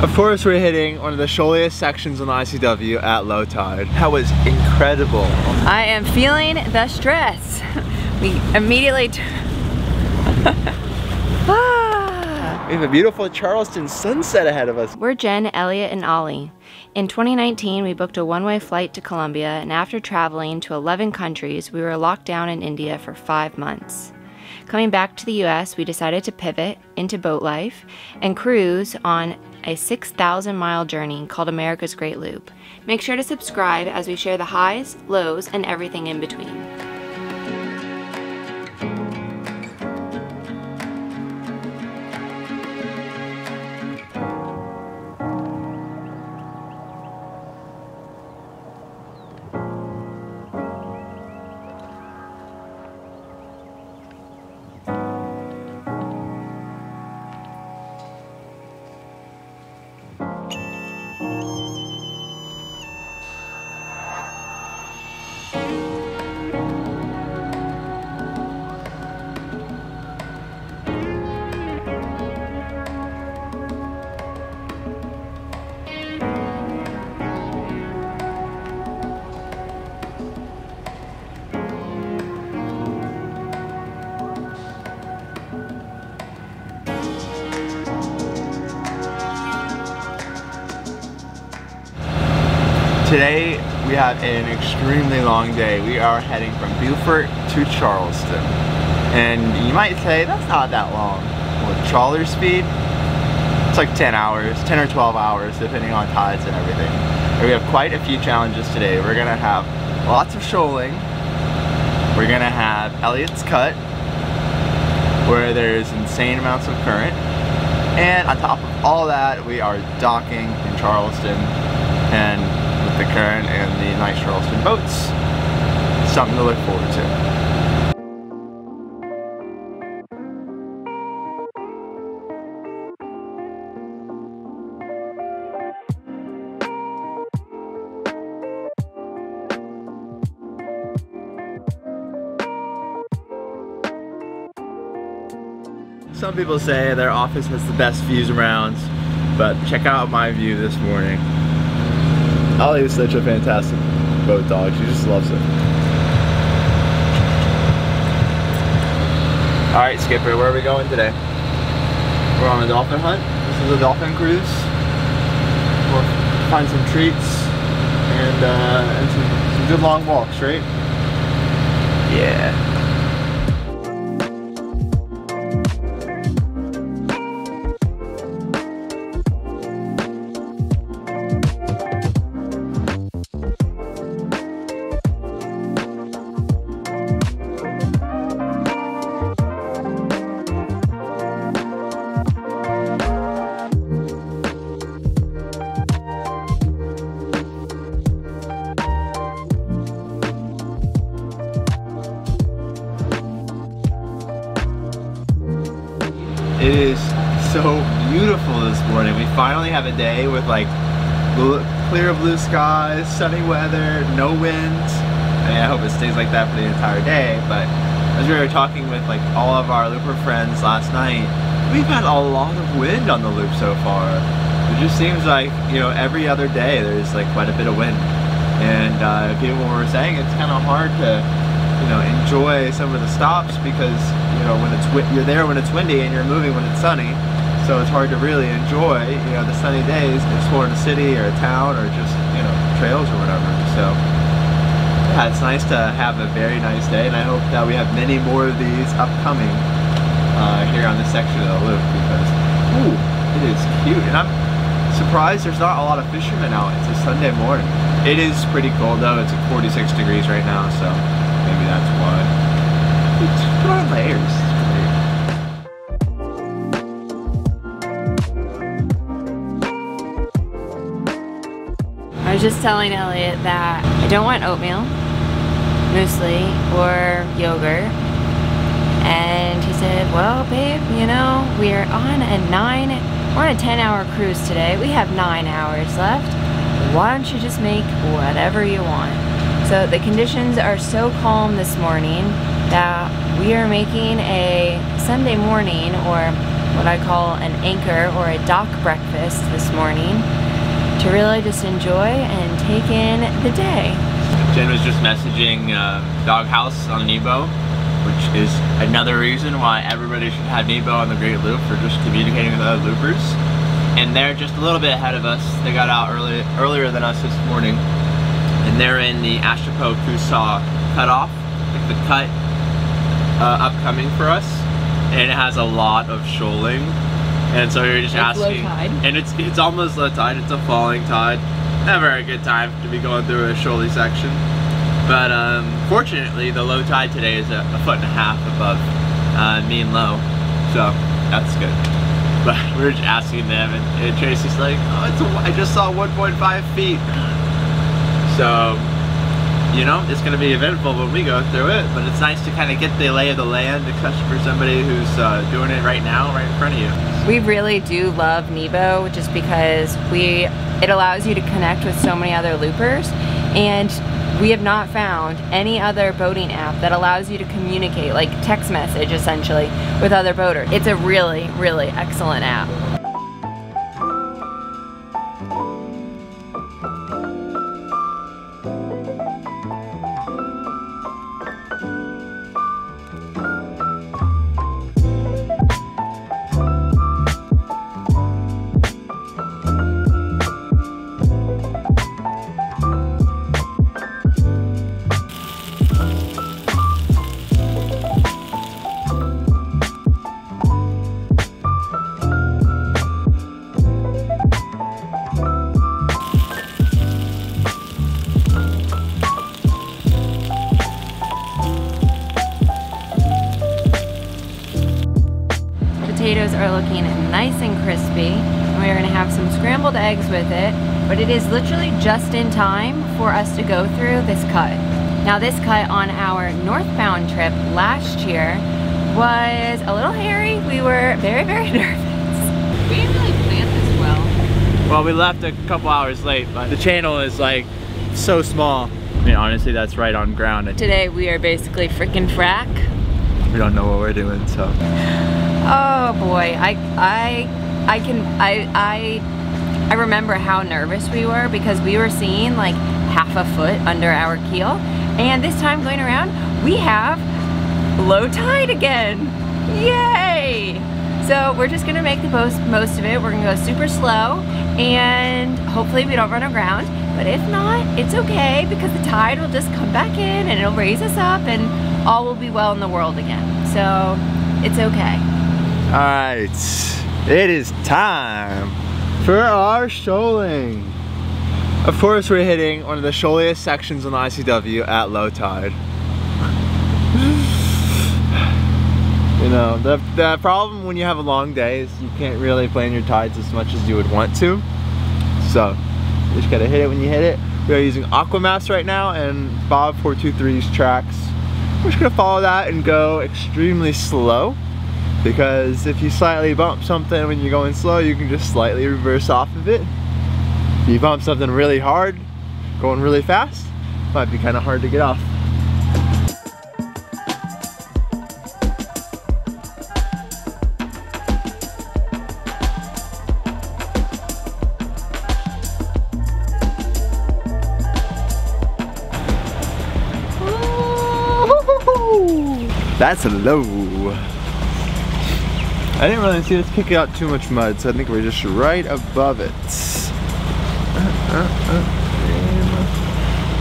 Of course, we're hitting one of the shoaliest sections on the ICW at low tide. That was incredible. I am feeling the stress. We immediately. Ah. We have a beautiful Charleston sunset ahead of us. We're Jen, Elliot, and Ollie. In 2019, we booked a one-way flight to Colombia, and after traveling to 11 countries, we were locked down in India for five months. Coming back to the US, we decided to pivot into boat life and cruise on a 6,000 mile journey called America's Great Loop. Make sure to subscribe as we share the highs, lows, and everything in between. Have an extremely long day. We are heading from Beaufort to Charleston. And you might say, that's not that long. With trawler speed, it's like 10 hours, 10 or 12 hours, depending on tides and everything. And we have quite a few challenges today. We're gonna have lots of shoaling. We're gonna have Elliott's Cut, where there's insane amounts of current. And on top of all that, we are docking in Charleston and the current and the nice Charleston boats, something to look forward to. Some people say their office has the best views around, but check out my view this morning. Ollie is such a fantastic boat dog. She just loves it. All right, Skipper, where are we going today? We're on a dolphin hunt. This is a dolphin cruise. We'll find some treats and, uh, and some, some good long walks, right? Yeah. Finally have a day with like blue, clear blue skies, sunny weather, no wind. I, mean, I hope it stays like that for the entire day, but as we were talking with like all of our looper friends last night, we've had a lot of wind on the loop so far. It just seems like, you know, every other day there's like quite a bit of wind. And uh, people were saying it's kind of hard to you know, enjoy some of the stops because, you know, when it's you're there when it's windy and you're moving when it's sunny. So it's hard to really enjoy, you know, the sunny days exploring a city or a town or just, you know, trails or whatever. So yeah, it's nice to have a very nice day and I hope that we have many more of these upcoming uh, here on this section of the loop because, ooh, it is cute. And I'm surprised there's not a lot of fishermen out. It's a Sunday morning. It is pretty cold though. It's like 46 degrees right now, so maybe that's why. Just put on layers. Was just telling Elliot that I don't want oatmeal, muesli, or yogurt. And he said, well, babe, you know, we're on a nine, we're on a 10 hour cruise today. We have nine hours left. Why don't you just make whatever you want? So the conditions are so calm this morning that we are making a Sunday morning or what I call an anchor or a dock breakfast this morning to really just enjoy and take in the day. Jen was just messaging uh, Doghouse on Nebo, which is another reason why everybody should have Nebo on the Great Loop for just communicating with other loopers. And they're just a little bit ahead of us. They got out early, earlier than us this morning. And they're in the Ashepoo Coosaw cutoff, like the cut uh, upcoming for us. And it has a lot of shoaling. And so you're just It's low asking. tide. And it's it's almost low tide, it's a falling tide. Never a good time to be going through a shoaly section. But um, fortunately, the low tide today is a, a foot and a half above uh, mean low, so that's good. But we were just asking them, and, and Tracy's like, "Oh, it's a, I just saw 1.5 feet." So, you know, it's going to be eventful when we go through it. But it's nice to kind of get the lay of the land, especially for somebody who's uh, doing it right now, right in front of you. We really do love Nebo just because we it allows you to connect with so many other loopers and we have not found any other boating app that allows you to communicate like text message essentially with other boaters. It's a really really excellent app. Just in time for us to go through this cut. Now this cut on our northbound trip last year was a little hairy. We were very, very nervous. We didn't really plan this well. Well, we left a couple hours late, but the channel is like so small. I mean, honestly, that's right on ground. Today we are basically freaking frack. We don't know what we're doing, so. Oh boy, I I I can I I I remember how nervous we were because we were seeing like half a foot under our keel and this time going around we have low tide again. Yay! So we're just gonna make the most most of it. We're gonna go super slow and hopefully we don't run aground. But if not, it's okay because the tide will just come back in and it'll raise us up and all will be well in the world again. So it's okay. All right, it is time for our shoaling. Of course, we're hitting one of the shoaliest sections on the ICW at low tide. You know, the, the problem when you have a long day is you can't really plan your tides as much as you would want to. So, you just gotta hit it when you hit it. We are using Aquamaps right now and Bob 423's tracks. We're just gonna follow that and go extremely slow because if you slightly bump something when you're going slow, you can just slightly reverse off of it. If you bump something really hard, going really fast, might be kind of hard to get off. That's low. I didn't really see us kick out too much mud, so I think we're just right above it. Uh, uh, uh,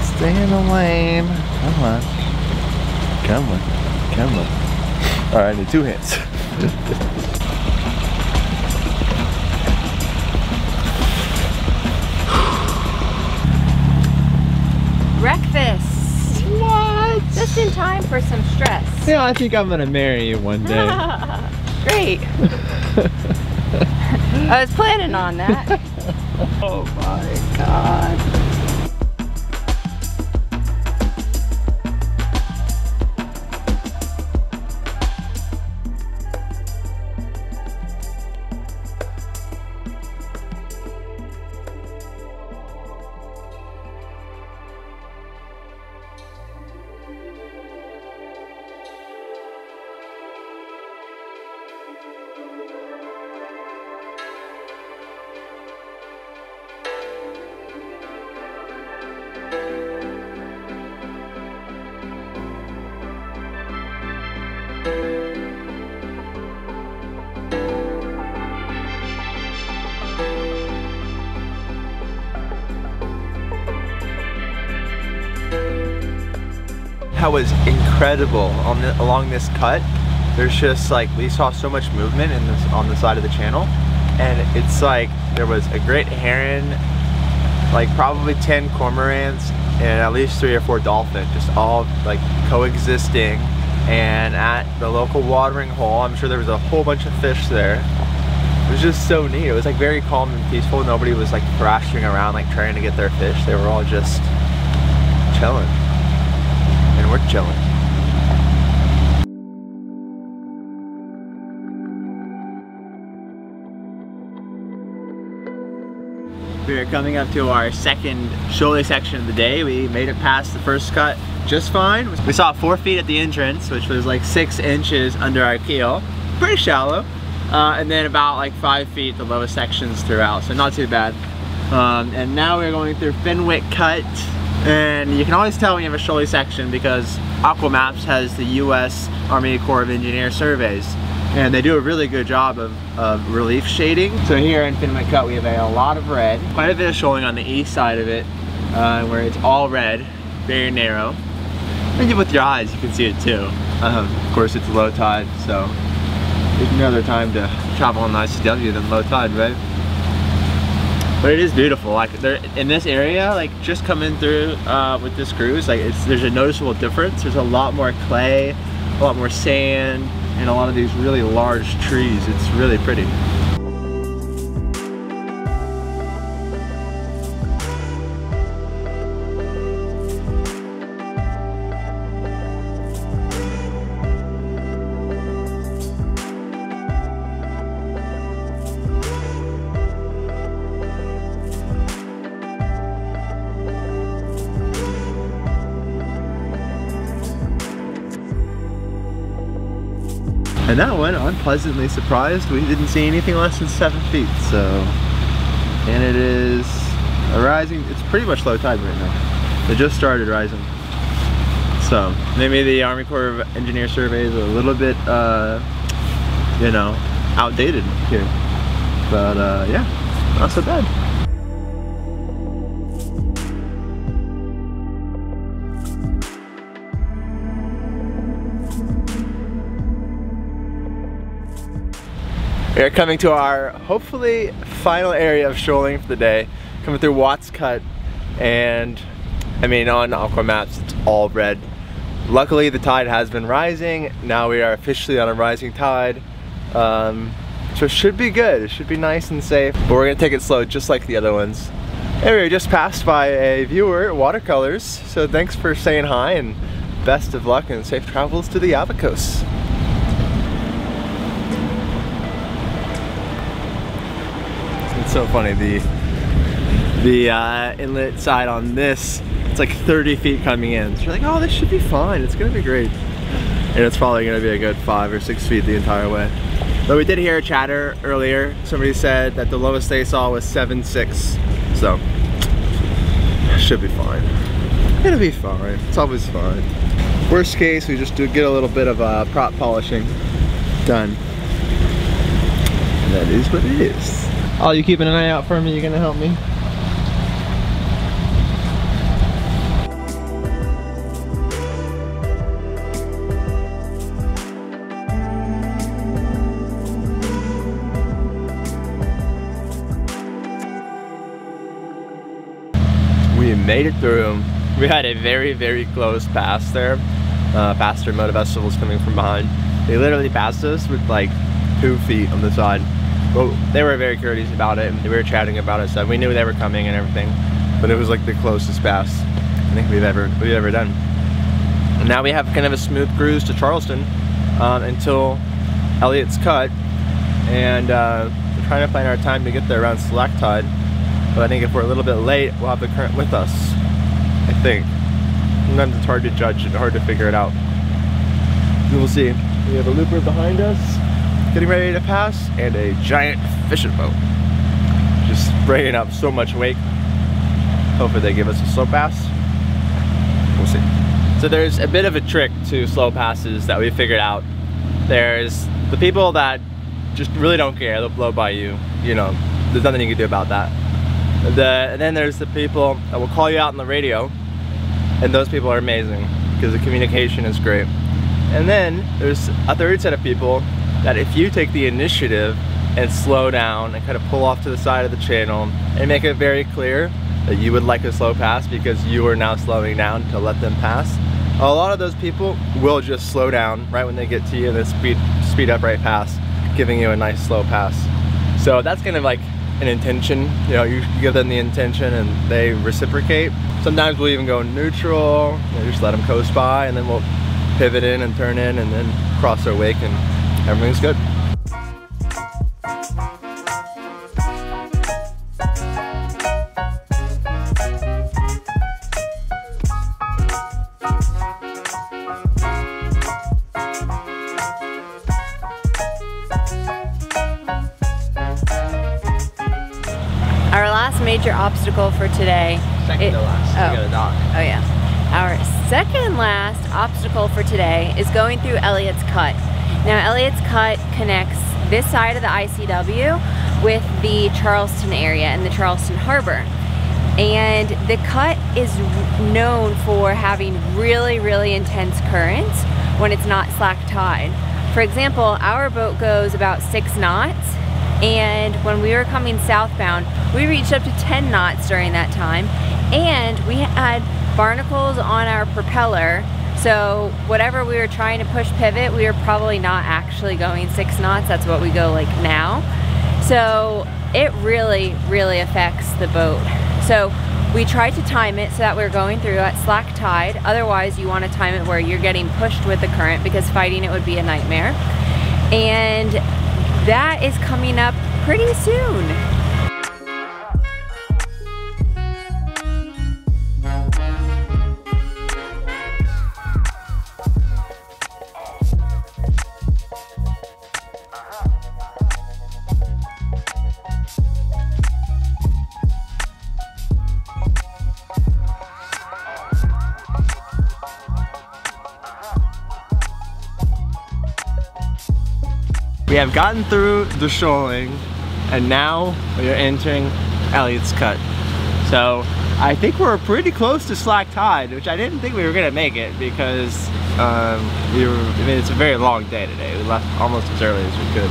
stay in the lane. Come on. Come on. Come on. Alright, I need two hands. Breakfast! what? Just in time for some stress. Yeah, I think I'm gonna marry you one day. Great. I was planning on that. oh my god. Cut was incredible on the, along this cut. There's just like we saw so much movement in this on the side of the channel, and it's like there was a great heron, like probably 10 cormorants, and at least three or four dolphins, just all like coexisting. And at the local watering hole, I'm sure there was a whole bunch of fish there. It was just so neat. It was like very calm and peaceful. Nobody was like thrashing around like trying to get their fish. They were all just chilling. And we're chilling. We are coming up to our second shoaly section of the day. We made it past the first cut just fine. We saw four feet at the entrance, which was like six inches under our keel. Pretty shallow. Uh, and then about like five feet the lowest sections throughout, so not too bad. Um, and now we're going through Fenwick Cut, and you can always tell when have a shoaly section because Aquamaps has the U.S. Army Corps of Engineer surveys, and they do a really good job of, of relief shading. So here in Fenwick Cut we have a, a, lot of red, quite a bit of shoaling on the east side of it, uh, where it's all red, very narrow. And with your eyes you can see it too. Um, of course it's low tide, so there's no other time to travel on the ICW than low tide, right? But it is beautiful. Like there in this area, like just coming through uh, with this cruise, like it's there's a noticeable difference. There's a lot more clay, a lot more sand, and a lot of these really large trees. It's really pretty. And that one, I'm pleasantly surprised. We didn't see anything less than seven feet, so. And it is a rising, it's pretty much low tide right now. It just started rising. So, maybe the Army Corps of Engineer surveys are a little bit, uh, you know, outdated here. But uh, yeah, not so bad. We are coming to our hopefully final area of shoaling for the day. Coming through Watts Cut and I mean on Aquamaps it's all red. Luckily the tide has been rising. Now we are officially on a rising tide. Um, so it should be good. It should be nice and safe. But we're gonna take it slow just like the other ones. Anyway, we just passed by a viewer, Watercolors. So thanks for saying hi and best of luck and safe travels to the Abacos. So funny. The the uh, inlet side on this, it's like 30 feet coming in. So you're like, oh, this should be fine. It's gonna be great. And it's probably gonna be a good five or six feet the entire way. But we did hear a chatter earlier. Somebody said that the lowest they saw was seven six. So should be fine. It'll be fine. It's always fine. Worst case, we just do get a little bit of uh, prop polishing done. And that is what it is. Oh, you keeping an eye out for me? You're gonna help me? We made it through. We had a very, very close pass there. Uh, Pastor Motor Vessel was coming from behind. They literally passed us with like two feet on the side. But they were very courteous about it and we were chatting about it, so we knew they were coming and everything. But it was like the closest pass I think we've ever we've ever done. And now we have kind of a smooth cruise to Charleston um, until Elliott's cut. And uh, we're trying to plan our time to get there around slack tide. But I think if we're a little bit late, we'll have the current with us. I think. Sometimes it's hard to judge and hard to figure it out. We'll see. We have a looper behind us, getting ready to pass, and a giant fishing boat. Just spraying up so much wake. Hopefully they give us a slow pass. We'll see. So there's a bit of a trick to slow passes that we figured out. There's the people that just really don't care, they'll blow by you. You know, there's nothing you can do about that. The, and then there's the people that will call you out on the radio, and those people are amazing. because the communication is great. And then there's a third set of people that if you take the initiative and slow down and kind of pull off to the side of the channel and make it very clear that you would like a slow pass because you are now slowing down to let them pass, a lot of those people will just slow down right when they get to you and then speed, speed up right past, giving you a nice slow pass. So that's kind of like an intention, you know, you give them the intention and they reciprocate. Sometimes we'll even go neutral, you know, just let them coast by and then we'll pivot in and turn in and then cross their wake and everything's good. Our last major obstacle for today. Second it- to last, oh. we got a dock. Oh yeah. Our second last obstacle for today is going through Elliott's Cut. Now Elliott's Cut connects this side of the ICW with the Charleston area and the Charleston Harbor. And the cut is known for having really, really intense currents when it's not slack tide. For example, our boat goes about six knots and when we were coming southbound, we reached up to 10 knots during that time. And we had barnacles on our propeller. So whatever we were trying to push pivot, we were probably not actually going six knots. That's what we go like now. So it really, really affects the boat. So we tried to time it so that we are going through at slack tide. Otherwise, you want to time it where you're getting pushed with the current because fighting it would be a nightmare. And that is coming up pretty soon. We have gotten through the shoaling and now we are entering Elliott's Cut. So I think we're pretty close to slack tide, which I didn't think we were gonna make it because um, we were, I mean, it's a very long day today. We left almost as early as we could.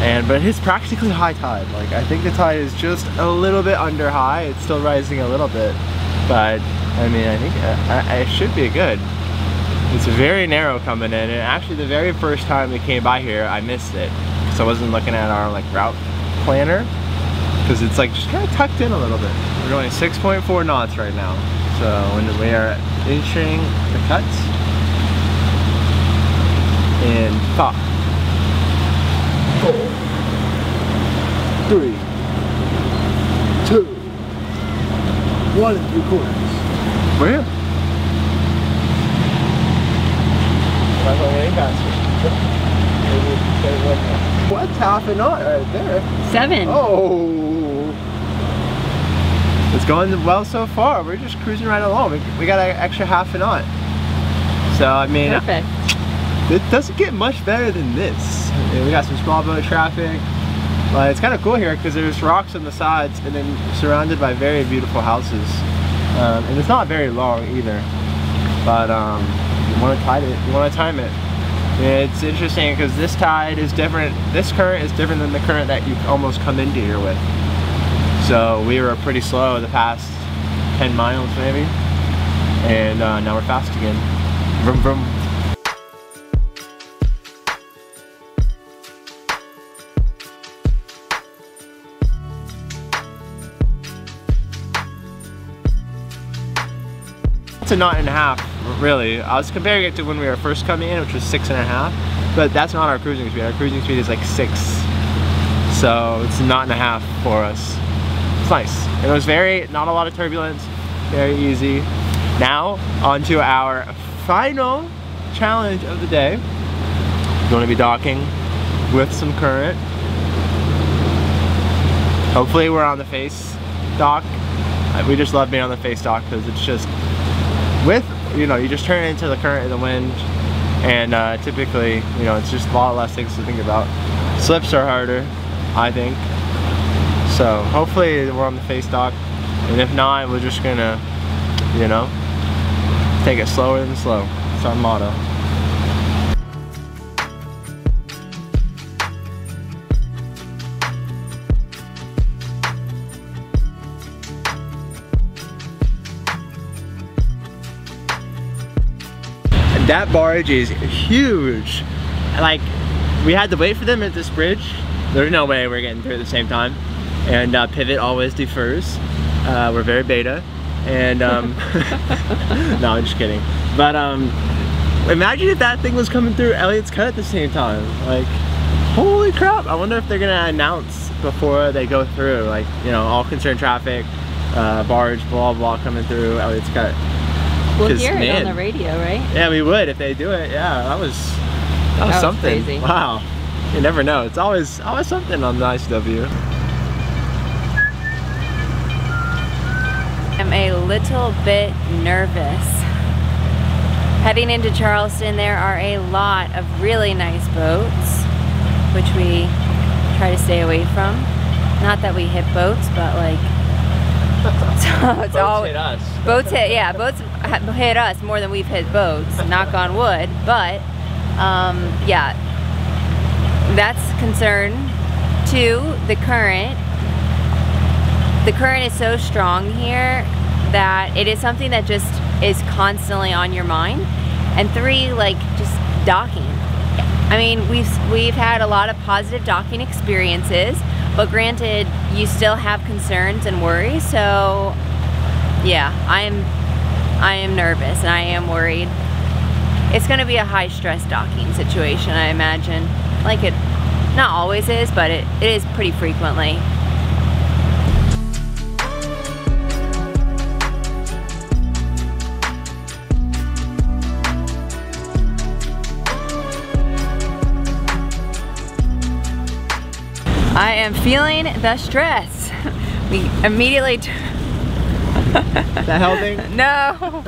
And, but it's practically high tide. Like I think the tide is just a little bit under high. It's still rising a little bit, but I mean, I think it should be good. It's very narrow coming in, and actually the very first time we came by here, I missed it. Because I wasn't looking at our like route planner. Because it's like just kind of tucked in a little bit. We're going 6.4 knots right now. So when we are inching the cuts. In five, four, three, two, one and three quarters. We're here. Not going any faster. What's half a knot right there? Seven. Oh! It's going well so far. We're just cruising right along. We, we got an extra half a knot. So, I mean, Perfect. it doesn't get much better than this. I mean, we got some small boat traffic. But it's kind of cool here because there's rocks on the sides and then surrounded by very beautiful houses. Um, and it's not very long either. But um, you want to tide it. You want to time it. It's interesting because this tide is different. This current is different than the current that you almost come into here with. So we were pretty slow the past 10 miles maybe. And uh, now we're fast again. Vroom vroom. It's a knot and a half, really. I was comparing it to when we were first coming in, which was six and a half, but that's not our cruising speed. Our cruising speed is like six. So it's not and a half for us. It's nice. It was very, not a lot of turbulence, very easy. Now, on to our final challenge of the day. We're going to be docking with some current. Hopefully we're on the face dock. We just love being on the face dock because it's just with you know you just turn into the current and the wind and uh, typically you know it's just a lot less things to think about slips are harder I think so hopefully we're on the face dock and if not we're just gonna you know Take it slower than slow. It's our motto. That barge is huge. Like, we had to wait for them at this bridge. There's no way we're getting through at the same time. And uh, Pivot always defers. Uh, we're very beta. And, um, no, I'm just kidding. But, um, imagine if that thing was coming through Elliott's Cut at the same time. Like, holy crap. I wonder if they're gonna announce before they go through. Like, you know, all concerned traffic, uh, barge, blah, blah, coming through Elliott's Cut. We'll hear it man, on the radio, right? Yeah, we would if they do it. Yeah, that was that was was something. crazy. Wow. You never know. It's always always something on the ICW. I'm a little bit nervous. Heading into Charleston, there are a lot of really nice boats, which we try to stay away from. Not that we hit boats, but like, so it's all us. boats hit. Yeah, boats hit us more than we've hit boats. knock on wood, but um, yeah, that's concern. Two, the current the current is so strong here that it is something that just is constantly on your mind. And three, like just docking. I mean, we've we've had a lot of positive docking experiences, but granted, you still have concerns and worries. So, yeah, I am I am nervous and I am worried. It's going to be a high stress docking situation, I imagine. Like it not always is, but it, it is pretty frequently. I am feeling the stress. We immediately That helping? no.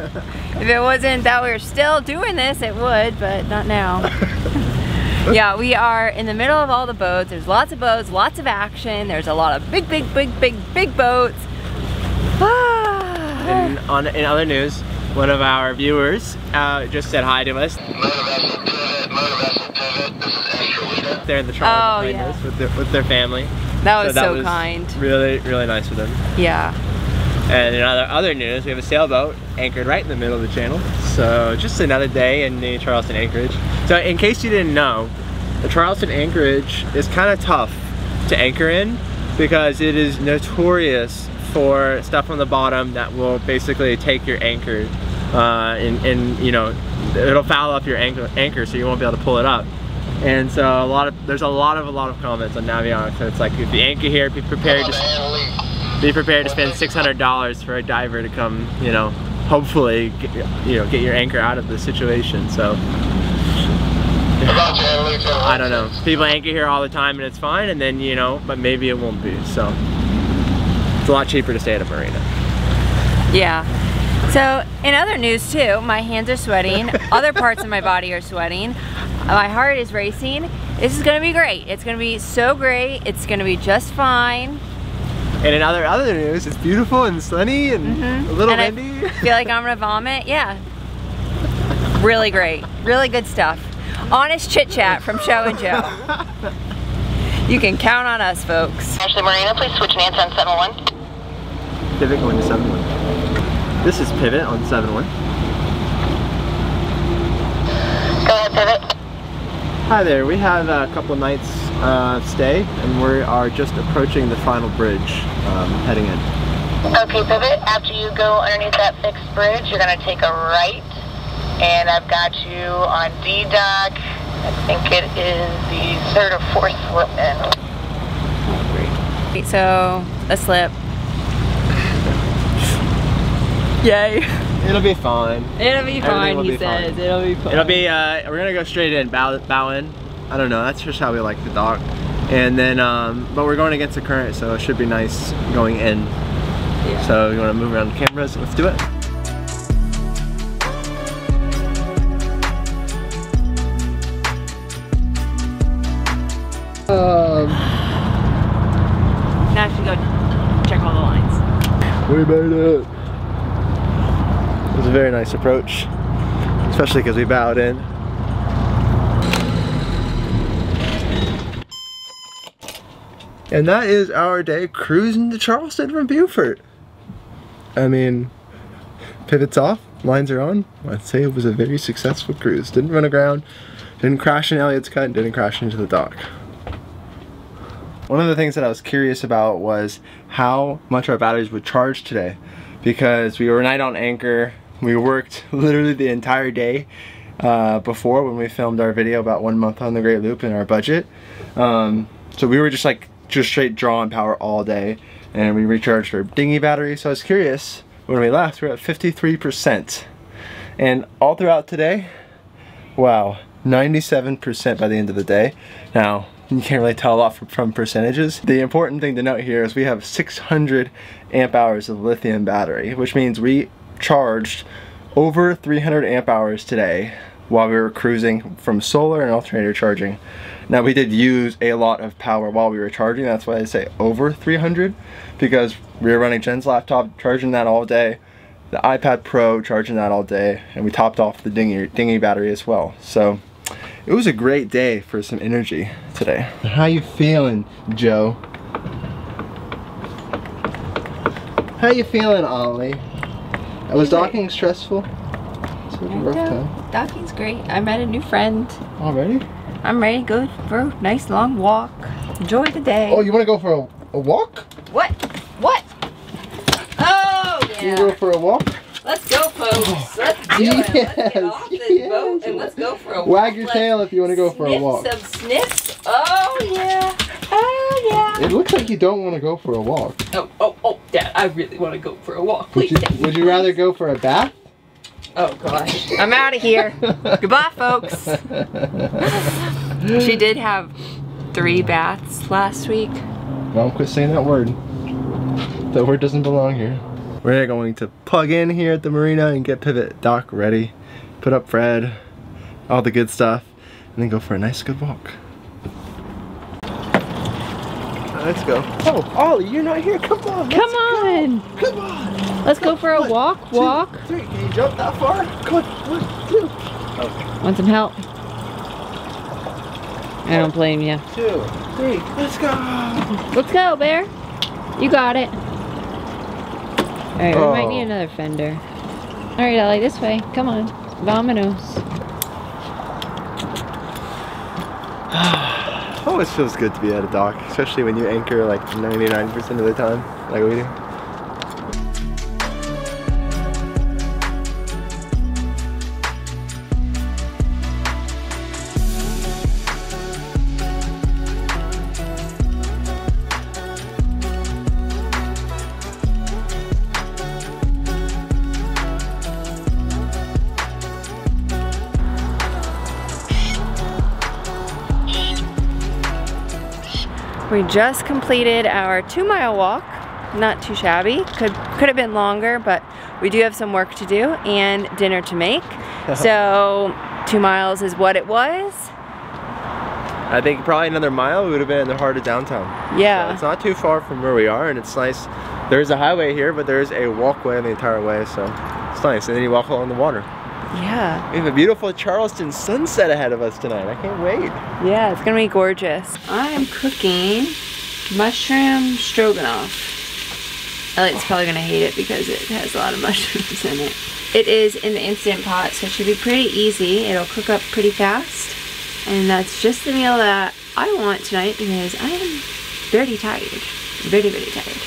if it wasn't that we were still doing this, it would, but not now. yeah, we are in the middle of all the boats. There's lots of boats, lots of action. There's a lot of big, big, big, big, big boats. And on in other news, one of our viewers uh, just said hi to us. They're in the trolley Oh, behind yeah. us with their, with their family. that was that so was kind. Really, really nice of them. Yeah. And in other, other news, we have a sailboat anchored right in the middle of the channel. So just another day in the Charleston Anchorage. So in case you didn't know, the Charleston Anchorage is kind of tough to anchor in because it is notorious for stuff on the bottom that will basically take your anchor uh, and, and you know it'll foul up your anchor, anchor so you won't be able to pull it up. And so a lot of there's a lot of a lot of comments on Navionics. So it's like if you anchor here, be prepared to be prepared to spend $600 for a diver to come, you know, hopefully, get, you know, get your anchor out of the situation. So, I don't know. People anchor here all the time and it's fine, and then, you know, but maybe it won't be. So, it's a lot cheaper to stay at a marina. Yeah. So, in other news too, my hands are sweating, other parts of my body are sweating, my heart is racing. This is gonna be great. It's gonna be so great. It's gonna be just fine. And in other other news, it's beautiful and sunny and Mhm. a little And I windy. feel like I'm gonna vomit. Yeah. Really great. Really good stuff. Honest chit chat from Scho and Jo. You can count on us, folks. Ashley Marina, please switch Nance on 71. Pivot going to 7-1. This is Pivot on 7-1. Go ahead, Pivot. Hi there, we have a couple nights uh, stay and we are just approaching the final bridge um, heading in. Okay, Pivot, after you go underneath that fixed bridge, you're going to take a right. And I've got you on D dock. I think it is the third or fourth slip in. So, a slip. Yay. It'll be fine. It'll be fine, he be fine. says. It'll be fine. It'll be, uh, we're gonna go straight in, bow, bow in. I don't know, that's just how we like the dock. And then, um, but we're going against the current, so it should be nice going in. Yeah. So you wanna move around the cameras? Let's do it. Um, Now I have to go check all the lines. we made it. Was a very nice approach, especially because we bowed in. And that is our day cruising to Charleston from Beaufort. I mean, pivots off, lines are on. I'd say it was a very successful cruise. Didn't run aground, didn't crash in Elliott's Cut, didn't crash into the dock. One of the things that I was curious about was how much our batteries would charge today because we were night on anchor. We worked literally the entire day uh, before when we filmed our video about one month on the Great Loop in our budget. Um, so we were just like just straight draw and power all day and we recharged our dinghy battery. So I was curious when we left, we we're at 53%. And all throughout today, wow, 97% by the end of the day. Now, you can't really tell a lot from, from, percentages. The important thing to note here is we have 600 amp hours of lithium battery, which means we charged over 300 amp hours today while we were cruising from solar and alternator charging. Now we did use a lot of power while we were charging, that's why I say over 300, because we were running Jen's laptop, charging that all day, the iPad Pro, charging that all day, and we topped off the dinghy, dinghy battery as well. So it was a great day for some energy today. How you feeling, Joe? How you feeling, Ollie? Was docking stressful? rough time. Docking's great. I met a new friend. Already? I'm ready to go for a nice long walk. Enjoy the day. Oh, you want to go for a, a walk? What? What? Oh, yeah. You go for a walk? Let's go, folks. Oh, let's do yes, it. Let's get off this yes. boat and let's go for a walk. Wag your let's tail if you want to go for a walk. some sniffs. Oh, yeah. Oh, yeah. It looks like you don't want to go for a walk. Oh, oh, oh, Dad, I really want to go for a walk. Please, would you, would you rather go for a bath? Oh gosh. I'm out of here. Goodbye, folks. she did have three baths last week. Mom, quit saying that word. That word doesn't belong here. We're going to plug in here at the marina and get pivot dock ready. Put up Fred, all the good stuff, and then go for a nice good walk. Let's go. Oh, Ollie, you're not here. Come on. Come on. Go. Come on. Let's go for a one, walk. Two, walk. Three. Can you jump that far? Come on. One, two. Okay. Want some help? I don't blame you. Two, three. Let's go. Let's go, Bear. You got it. All right, oh. we might need oh. another fender. All right, Ellie, this way. Come on. Vamanos. Always feels good to be at a dock, especially when you anchor like 99% of the time, like we do. We just completed our two mile walk. Not too shabby. Could could have been longer, but we do have some work to do and dinner to make. so two miles is what it was. I think probably another mile we would have been in the heart of downtown. Yeah. So it's not too far from where we are and it's nice. There's a highway here, but there's a walkway the entire way, so it's nice. And then you walk along the water. Yeah. We have a beautiful Charleston sunset ahead of us tonight. I can't wait. Yeah, it's gonna be gorgeous. I'm cooking mushroom stroganoff. Elliot's probably gonna hate it because it has a lot of mushrooms in it. It is in the Instant Pot, so it should be pretty easy. It'll cook up pretty fast. And that's just the meal that I want tonight because I am very tired. Very, very tired.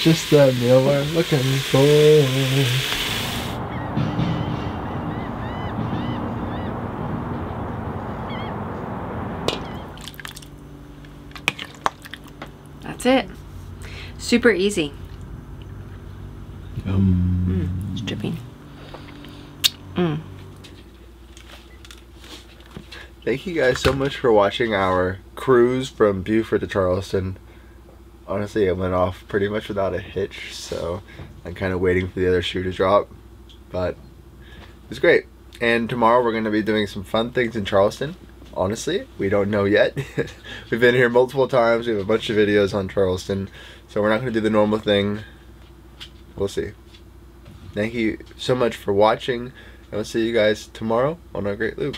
Just the meal we're looking for. That's it. Super easy. Um. Mm, it's dripping. Mm. Thank you guys so much for watching our cruise from Beaufort to Charleston. Honestly, it went off pretty much without a hitch, so I'm kind of waiting for the other shoe to drop. But it was great. And tomorrow we're going to be doing some fun things in Charleston honestly. We don't know yet. We've been here multiple times. We have a bunch of videos on Charleston. So we're not going to do the normal thing. We'll see. thank you so much for watching. And we'll see you guys tomorrow on our great loop.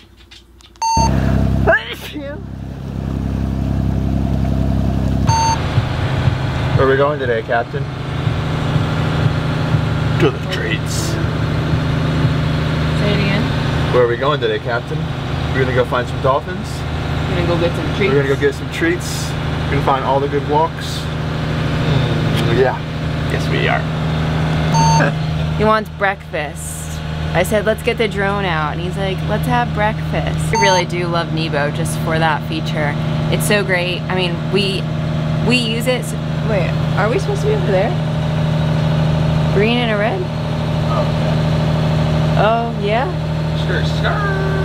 Where are we going today, Captain? To the treats. Say it again. Where are we going today, Captain? We're gonna go find some dolphins. We're gonna go get some treats. We're gonna go get some treats. We're gonna find all the good walks. Hmm. Yeah. Yes, we are. He wants breakfast. I said, let's get the drone out. And he's like, let's have breakfast. I really do love Nebo just for that feature. It's so great. I mean, we we use it. s wait, are we supposed to be over there? Green and a red? Oh, yeah? Oh, sure, sure.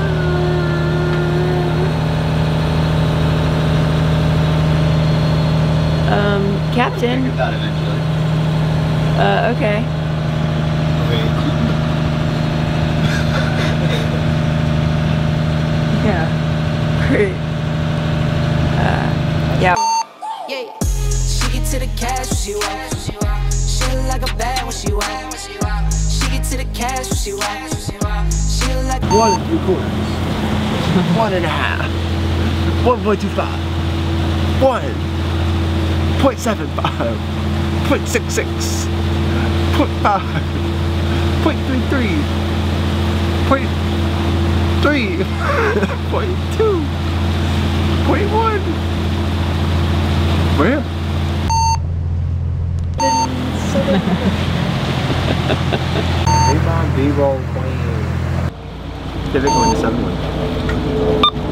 Um, Captain. that eventually. Uh, okay. Yeah. Great. Uh, yeah. Yeah, she get to the cash when she walk. She look like a bad when she walk. She get to the cash when she walk. She look like One and three quarters. One and a half. 1.25. One. 0.75. 0.66. 0.5. 0.33. Point three. Point two. Point one. Where? Rebound B-roll queen. Civic 171.